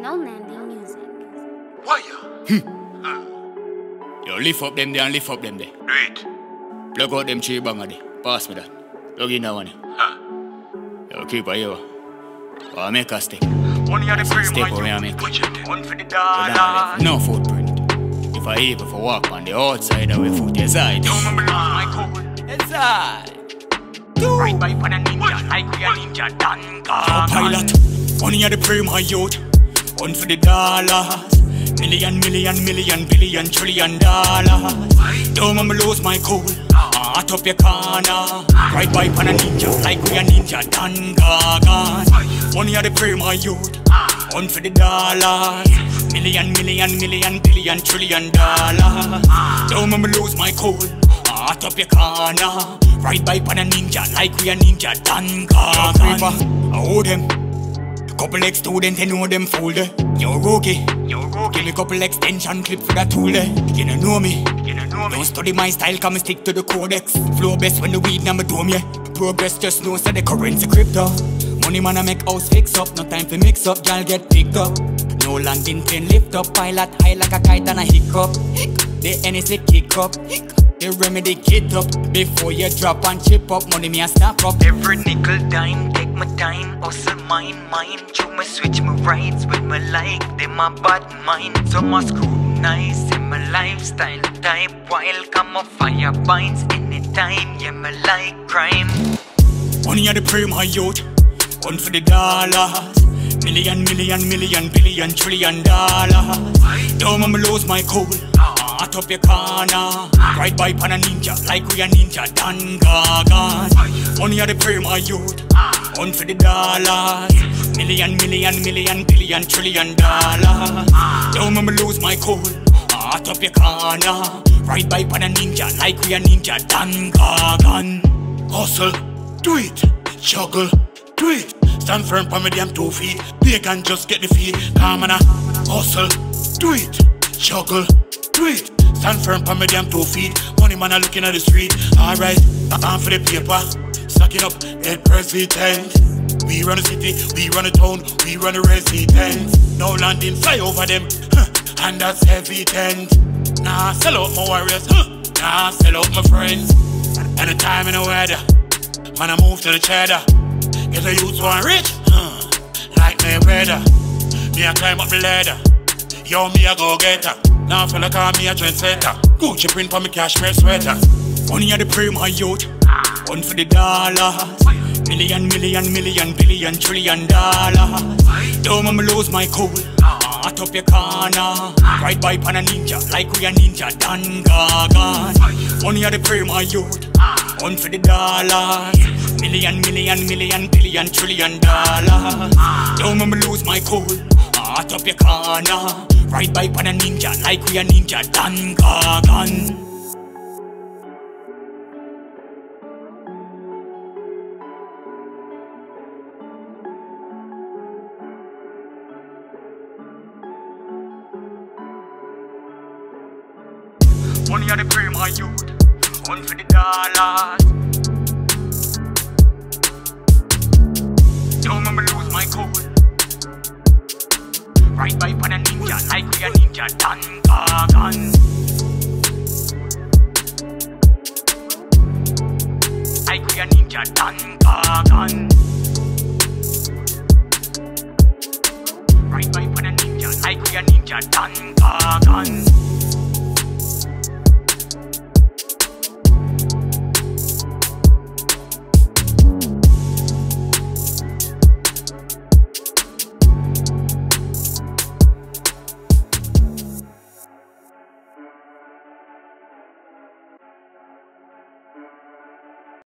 No landing music. Wire. Ah. Yo, lift up them there and lift up them there. Do it. Plug out them three banger there. Pass me that. Plug in that one. Huh. Ah. Yo, keep it here. Oh, make a stick. One of the free Step away and make it. Budget. One for the You don't have dollar. no footprint. If I even for walk on the outside of my foot, inside. Don't remember lose my cool. Inside. Right by pan a ninja, like we a ninja, done Yo, pilot, money at the frame, my youth. One for the dollars. Million, million, million, billion, trillion dollars. Don't mama lose my cool. Hot up your corner. Right by pan a ninja, like we a ninja, done gone. Money at the frame, my youth. One for the dollars. Million, million, million, billion, trillion dollars. Don't mama lose my cool. Hot up your corner. Right by pan a ninja, like we a ninja, done gone. I owe them. Couple ex student, you know them fool there. Yo, rookie. Yo, Give rookie. me couple extension clip for that tool there. You don't know me. You don't know me. Don't study my style, come and stick to the codex. Flow best when the weed na me dome, yeah. Progress just know say the currency crypto. Money man I make house fix up, no time for mix up, y'all get picked up. No landing plane lift up, pilot high like a kite and a hiccup. The NSA kick up. The remedy kit up before you drop and chip up. Money me a snap up. Every nickel dime, my time, hustle mine, mine. Chew my switch, my rights with my like, they my bad mind. So my scrutinize in my lifestyle type. While come a fire binds anytime, yeah, me like crime. Money at the prime my youth. One for the dollars. Million, million, million, billion, trillion dollars. Don't mama lose my cool. Hot up your corner. Right by pan a ninja, like we a ninja, done gone. Money at the prime my youth. One for the dollars. Million, million, million, billion, trillion dollars. Don't mama lose my cool. Hot up your corner. Ride by pan a ninja, like we a ninja, done gone. Hustle, do it. Juggle, do it. Stand firm on my damn two feet. Big and just get the feet. Come on, a hustle, do it. Juggle, do it. Stand firm on my damn two feet. Money man are looking at the street. Alright, time for the paper. Suck it up, head president. We run the city, we run the town, we run the residence. No landing, fly over them, huh, and that's evident. Nah, sell out my warriors, huh, nah, sell out my friends. Anytime in the weather, man, I move to the cheddar. Get the youth one rich, huh, like me weather. Me, I climb up the ladder. Yo, me, I go getter. Now, fella call me a trendsetter. Gucci print for me cashmere sweater. Money at the prime my youth. One for the dollars. Million, million, million, billion, trillion dollars. Don't mama lose my cool. Hot up your corner. Right by pan a ninja, like we a ninja, done gone. Money at the prime my youth. One for the dollars. Million, million, million, billion, trillion dollars. Don't mama lose my cool. Hot up your corner. Right by pan a ninja, like we a ninja, done gone. Money at the frame, my youth. One for the dollars. Don't remember lose my cool. Right by pan a ninja, like we a ninja, done gone. Like we a ninja, done gone. Right by pan a ninja, like we a ninja, done gone.